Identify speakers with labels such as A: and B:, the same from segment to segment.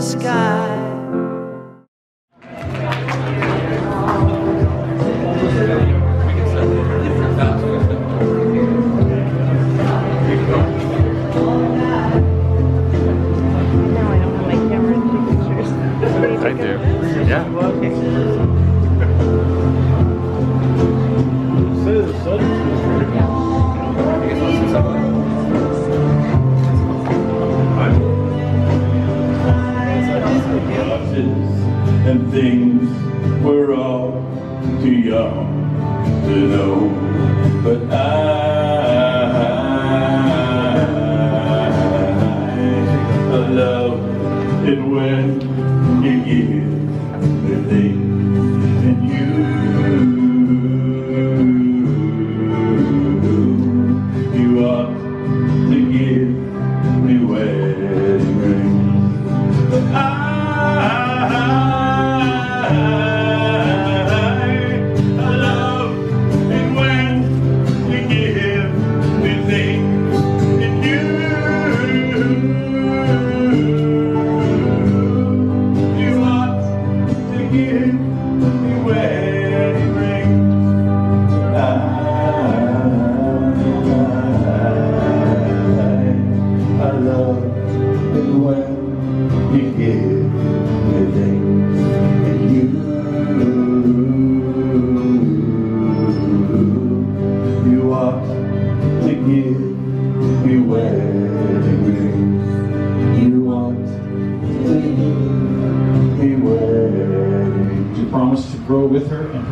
A: sky.
B: Things we're all too young to know. But I,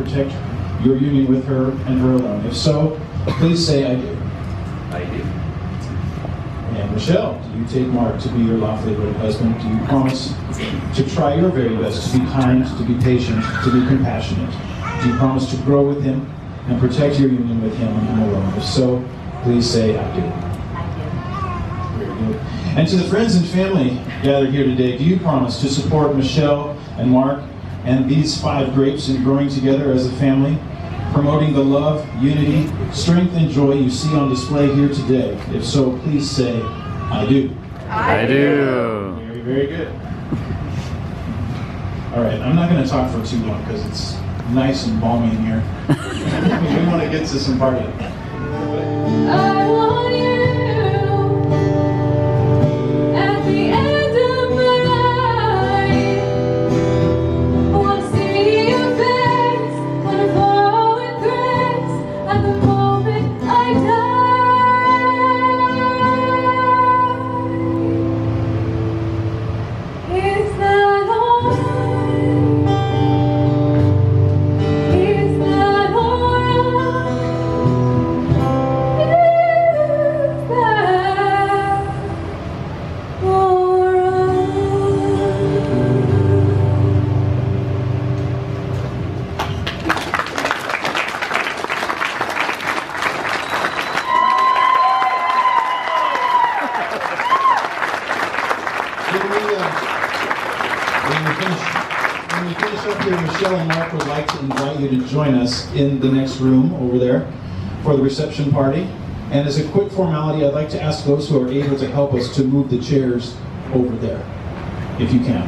C: protect your union with her and her alone? If so, please say I do.
D: I do.
C: And Michelle, do you take Mark to be your lawfully wedded husband? Do you promise to try your very best to be kind, to be patient, to be compassionate? Do you promise to grow with him and protect your union with him and him alone? If so, please say I do. Very good. And to the friends and family gathered here today, do you promise to support Michelle and Mark and these five grapes and growing together as a family, promoting the love, unity, strength, and joy you see on display here today? If so, please say, I do.
D: I do.
C: Very, very good. All right, I'm not going to talk for too long because it's nice and balmy in here. we want to get to some partying. In the next room over there for the reception party. And as a quick formality, I'd like to ask those who are able to help us to move the chairs over there, if you can.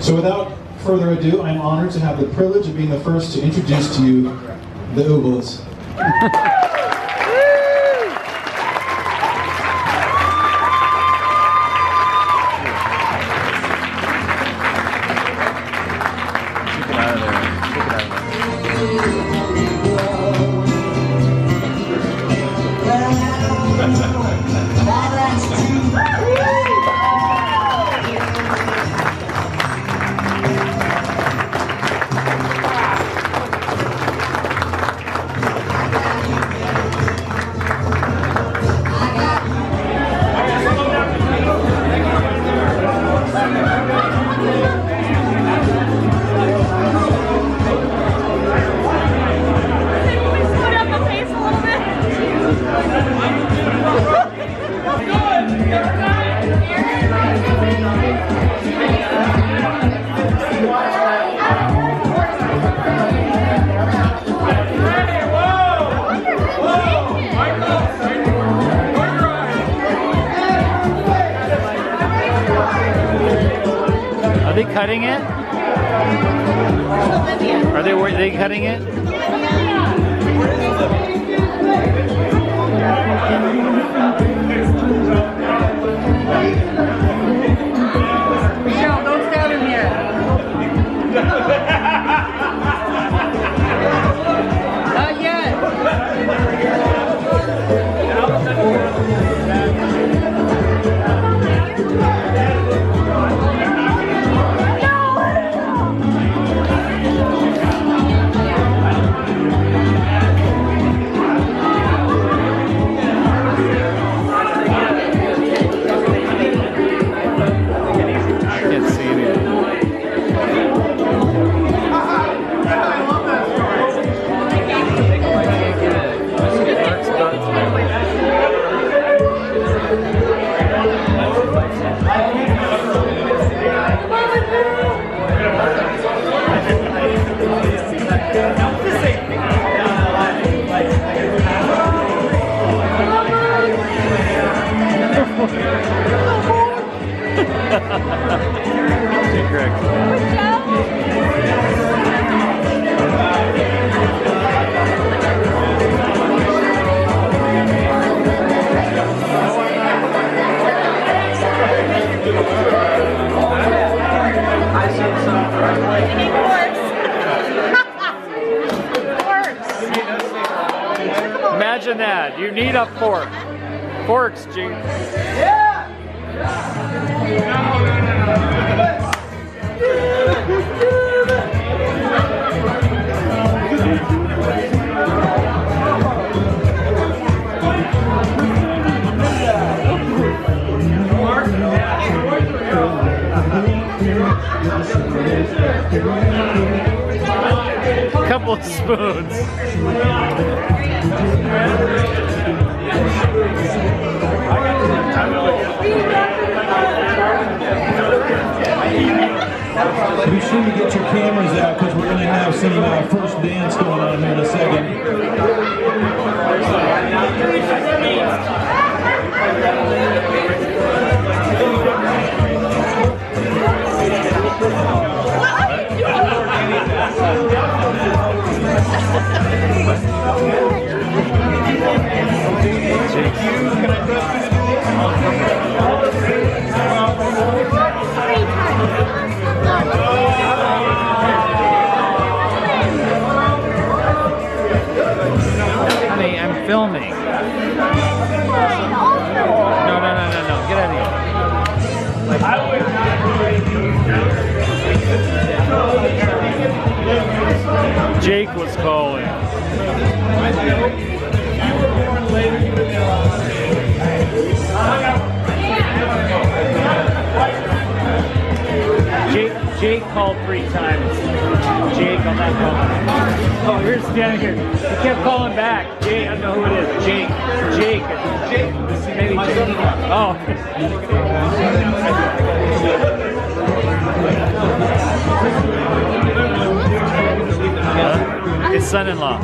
C: So without further ado, I'm honored to have the privilege of being the first to introduce to you the Oogles.
E: 何?
A: Cutting it? Are they were they cutting it? Imagine that. You need a fork. Forks, G. Couple spoons.
C: Be sure to get your cameras out because we're going to have some uh, first dance going on here in a second.
A: Filming. Called three times. Jake on that phone. Oh, here's down here. He kept calling back. Jake, I don't know who it is. Jake. Jake. Jake. Maybe Jake. Oh. His son-in-law.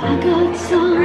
E: I got something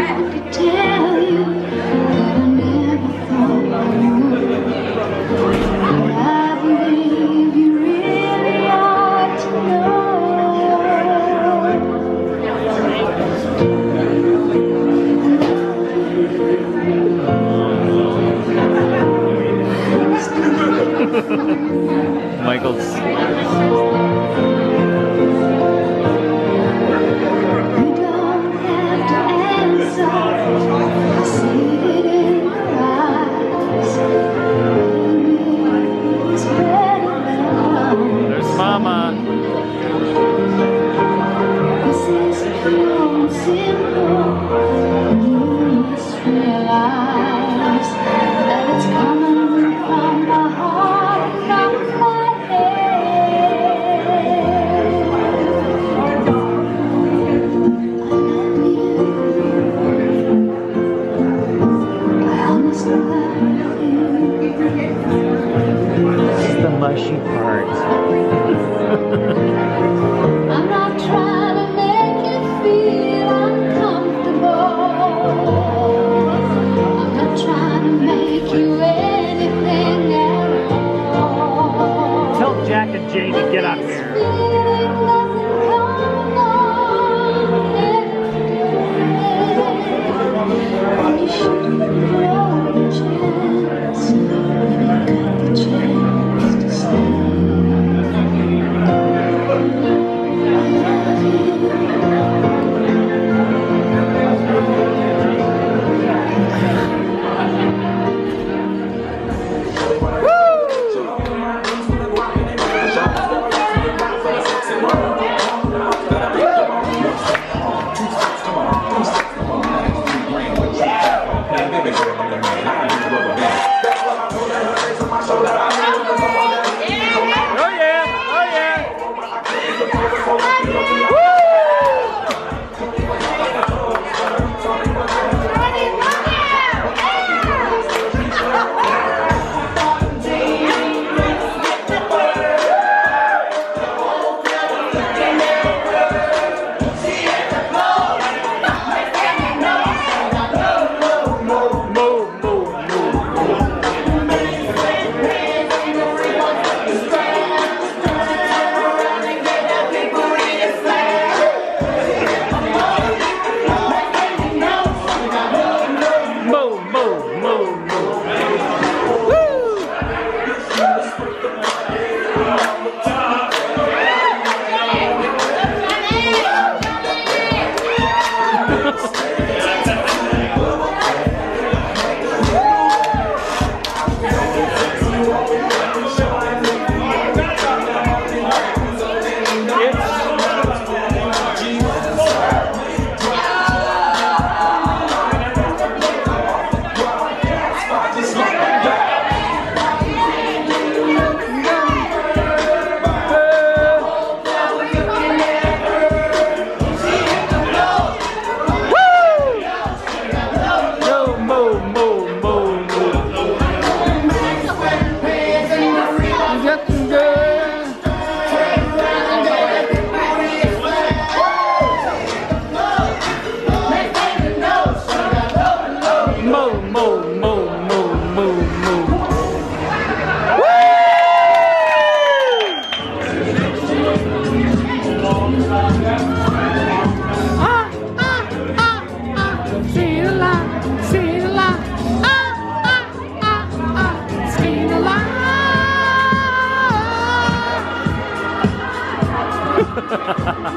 E: ha ha ha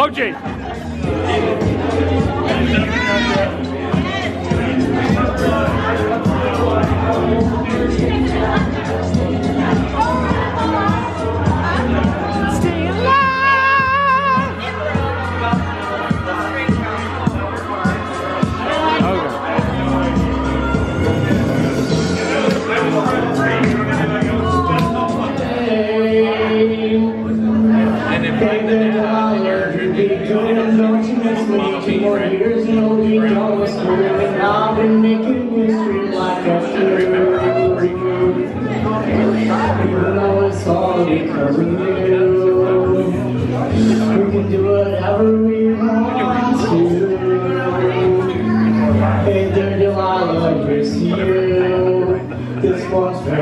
E: Olha o
A: There's
F: no need on whispering, and I've been making history like a fool. Even though it's all because of you. We can do whatever we want to. There, Delilah, here's to you. This one's for